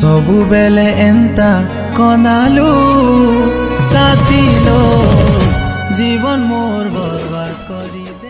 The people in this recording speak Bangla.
ସବୁବେଳେ ଏନ୍ତା କନାଲୁ ସାଥିଲୋ ଜୀବନ ମୋର ବର୍ବାଦ କରିଦେ